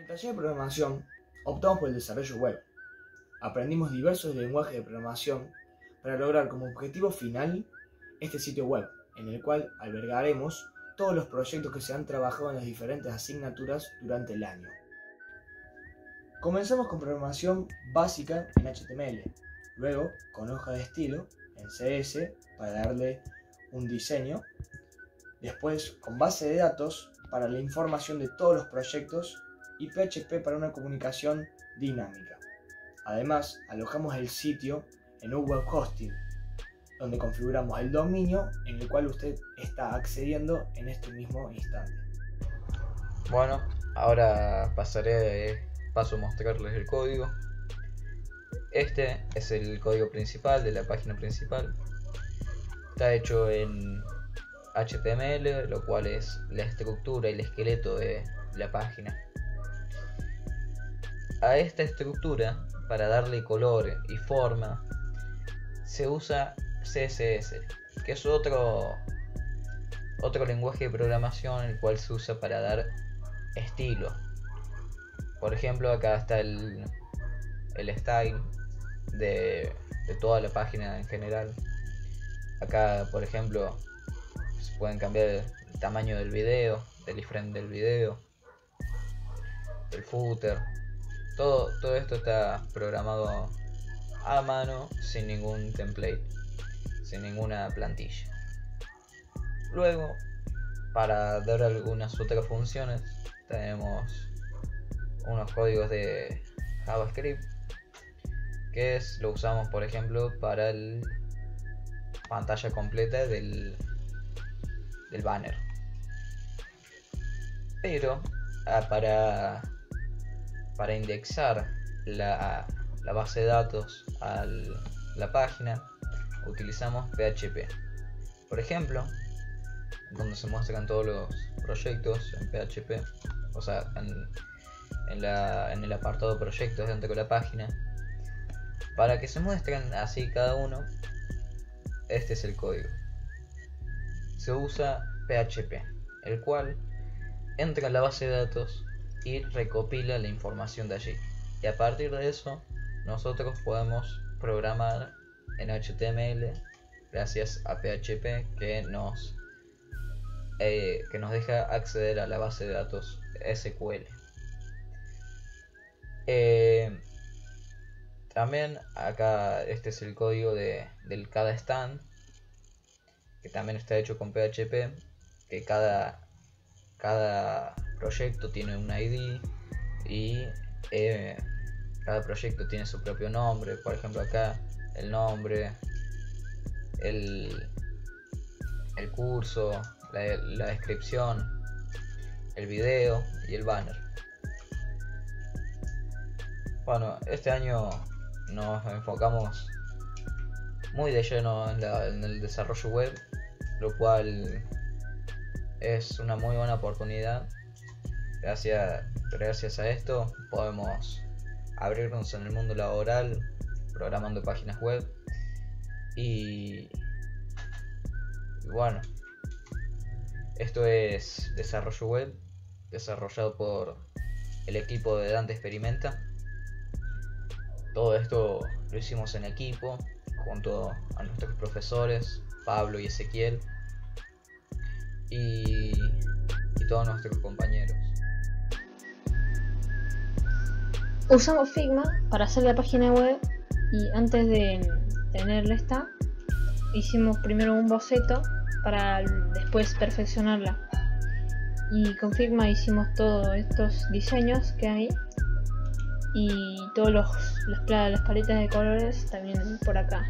En el taller de programación optamos por el desarrollo web. Aprendimos diversos lenguajes de programación para lograr como objetivo final este sitio web, en el cual albergaremos todos los proyectos que se han trabajado en las diferentes asignaturas durante el año. Comenzamos con programación básica en HTML, luego con hoja de estilo en CS para darle un diseño, después con base de datos para la información de todos los proyectos y PHP para una comunicación dinámica. Además, alojamos el sitio en un web hosting, donde configuramos el dominio en el cual usted está accediendo en este mismo instante. Bueno, ahora pasaré, paso a mostrarles el código. Este es el código principal de la página principal. Está hecho en HTML, lo cual es la estructura y el esqueleto de la página. A esta estructura, para darle color y forma, se usa CSS, que es otro, otro lenguaje de programación el cual se usa para dar estilo. Por ejemplo, acá está el, el style de, de toda la página en general. Acá, por ejemplo, se pueden cambiar el tamaño del video, del iframe del video, el footer. Todo, todo esto está programado a mano sin ningún template, sin ninguna plantilla. Luego, para dar algunas otras funciones, tenemos unos códigos de JavaScript que es, lo usamos por ejemplo para el pantalla completa del, del banner pero ah, para para indexar la, la base de datos a la página utilizamos PHP. Por ejemplo, donde se muestran todos los proyectos en PHP, o sea, en, en, el apartado proyectos dentro de la página, para que se muestren así cada uno, este es el código. Se usa PHP, el cual entra en la base de datos y recopila la información de allí. Y a partir de eso, nosotros podemos programar en HTML gracias a PHP que nos, eh, que nos deja acceder a la base de datos SQL. Eh, también acá este es el código de, del cada stand que también está hecho con PHP que cada cada proyecto tiene un ID y eh, cada proyecto tiene su propio nombre. Por ejemplo, acá el nombre, el, el curso, la, descripción, el video y el banner. Bueno, este año nos enfocamos muy de lleno en, en, el desarrollo web, lo cual es una muy buena oportunidad. Gracias, gracias a esto podemos abrirnos en el mundo laboral, programando páginas web. Y, bueno, esto es desarrollo web, desarrollado por el equipo de Dante Experimenta. Todo esto lo hicimos en equipo, junto a nuestros profesores, Pablo y Ezequiel, y, y todos nuestros compañeros. Usamos Figma para hacer la página web y antes de tenerla esta, hicimos primero un boceto para después perfeccionarla. Y con Figma hicimos todos estos diseños que hay y todos los, las, las paletas de colores también por acá.